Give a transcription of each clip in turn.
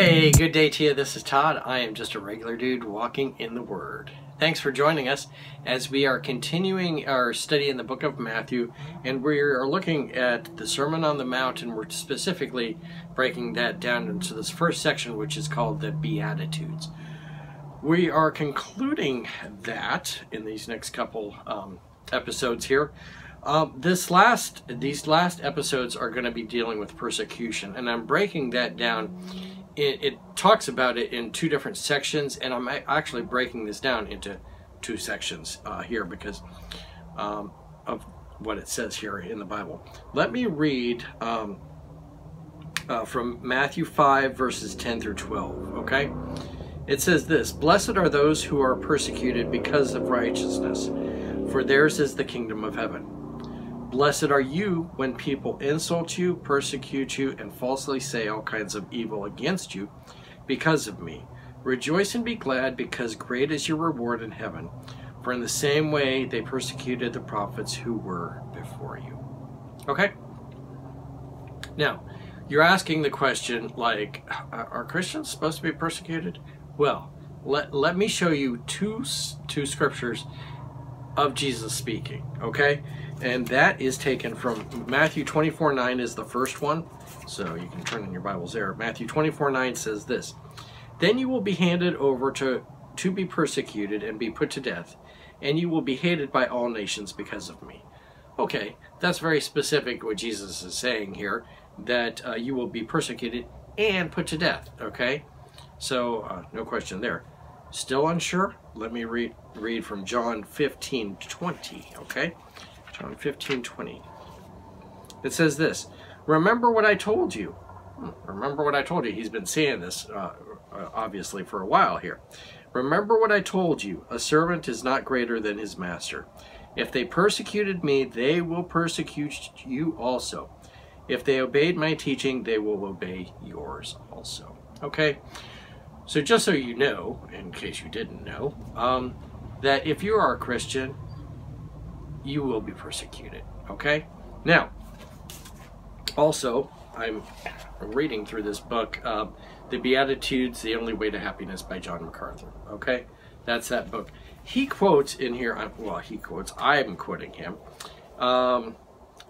Hey, good day to you. This is Todd. I am just a regular dude walking in the Word. Thanks for joining us as we are continuing our study in the book of Matthew, and we are looking at the Sermon on the Mount, and we're specifically breaking that down into this first section, which is called the Beatitudes. We are concluding that in these next couple um, episodes here. Um, this last, these last episodes are going to be dealing with persecution, and I'm breaking that down it, it, talks about it in two different sections, and I'm actually breaking this down into two sections uh, here because um, of what it says here in the Bible. Let me read um, uh, from Matthew 5, verses 10 through 12, okay? It says this Blessed are those who are persecuted because of righteousness, for theirs is the kingdom of heaven. Blessed are you when people insult you, persecute you, and falsely say all kinds of evil against you because of me. Rejoice and be glad, because great is your reward in heaven. For in the same way they persecuted the prophets who were before you. Okay? Now, you're asking the question like, are Christians supposed to be persecuted? Well, let, let me show you two, two scriptures of Jesus speaking, okay? And that is taken from Matthew 24 9 is the first one. So you can turn in your Bibles there. Matthew 24 9 says this Then you will be handed over to, to be persecuted and be put to death, and you will be hated by all nations because of me. Okay, that's very specific what Jesus is saying here that uh, you will be persecuted and put to death. Okay, so uh, no question there. Still unsure? Let me read, read from John 15 20. Okay. John 15, 20. It says this Remember what I told you. Hmm, remember what I told you. He's been saying this, uh, uh, obviously, for a while here. Remember what I told you. A servant is not greater than his master. If they persecuted me, they will persecute you also. If they obeyed my teaching, they will obey yours also. Okay? So, just so you know, in case you didn't know, um, that if you are a Christian, you will be persecuted. Okay? Now, also, I'm reading through this book, uh, The Beatitudes, The Only Way to Happiness by John MacArthur. Okay? That's that book. He quotes in here, uh, well, he quotes, I'm quoting him. Um,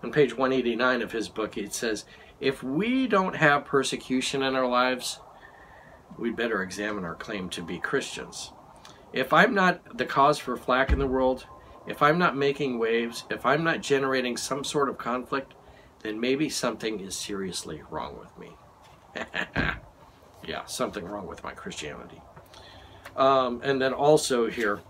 on page 189 of his book, it says, If we don't have persecution in our lives, we'd better examine our claim to be Christians. If I'm not the cause for flack in the world, if I'm not making waves, if I'm not generating some sort of conflict, then maybe something is seriously wrong with me. yeah, something wrong with my Christianity. Um, and then also here,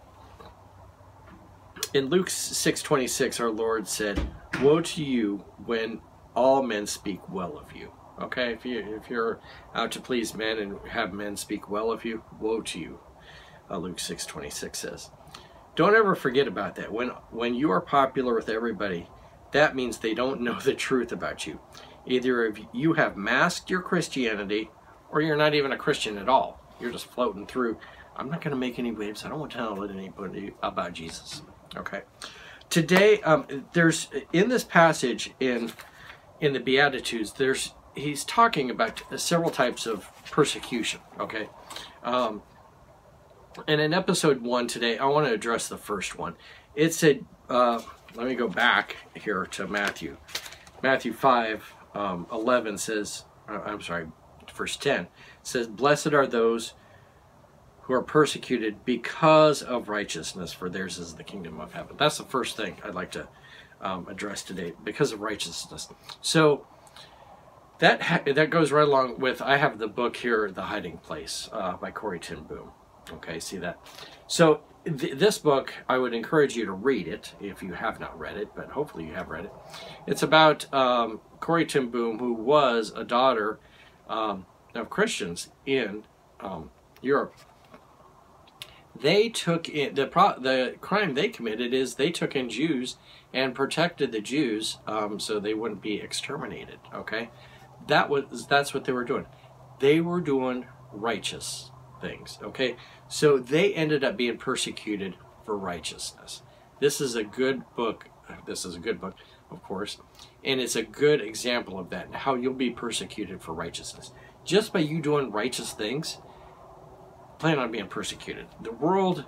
in Luke 6:26, our Lord said, "Woe to you when all men speak well of you." Okay, if you if you're out to please men and have men speak well of you, woe to you. Uh, Luke 6:26 says. Don't ever forget about that. When when you are popular with everybody, that means they don't know the truth about you. Either if you have masked your Christianity or you're not even a Christian at all. You're just floating through. I'm not going to make any waves. I don't want to tell anybody about Jesus. Okay. Today, um, there's in this passage in in the Beatitudes, there's he's talking about several types of persecution. Okay. Um, and in episode one today, I want to address the first one. It said, uh, let me go back here to Matthew. Matthew 5 um, 11 says, uh, I'm sorry, verse 10 says, Blessed are those who are persecuted because of righteousness, for theirs is the kingdom of heaven. That's the first thing I'd like to um, address today, because of righteousness. So that that goes right along with I have the book here, The Hiding Place, uh, by Corrie ten Boom. Okay, see that? So th this book, I would encourage you to read it if you have not read it, but hopefully you have read it. It's about um, Corrie ten Boom, who was a daughter um, of Christians in um, Europe. They took in the the crime they committed is they took in Jews and protected the Jews um, so they wouldn't be exterminated. Okay, that was that's what they were doing. They were doing righteous things. Okay, so they ended up being persecuted for righteousness. This is a good book. This is a good book. of course, and it's a good example of that, how you'll be persecuted for righteousness. Just by you doing righteous things, plan on being persecuted. The world,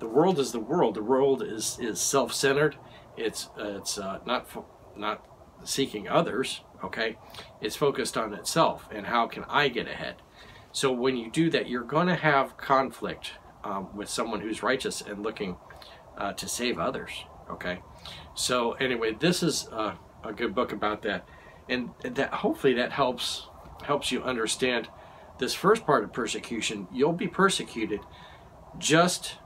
the world is the world. The world is is self-centered. It's uh, it's uh, not not seeking others. Okay, it's focused on itself and how can I get ahead. So when you do that, you're going to have conflict um, with someone who's righteous and looking uh, to save others. Okay, so anyway, this is a, a good book about that, and that hopefully that helps helps you understand this first part of persecution. You'll be persecuted just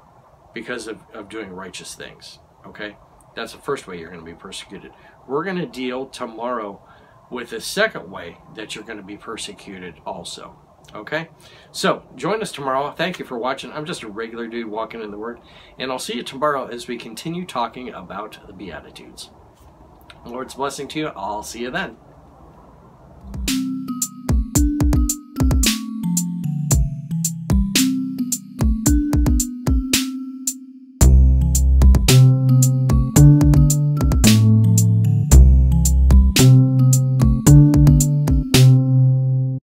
because of, of doing righteous things. Okay, that's the first way you're going to be persecuted. We're going to deal tomorrow with the second way that you're going to be persecuted also. Okay? So, join us tomorrow. Thank you for watching. I'm just a regular dude walking in the Word. And I'll see you tomorrow as we continue talking about the Beatitudes. Lord's blessing to you. I'll see you then.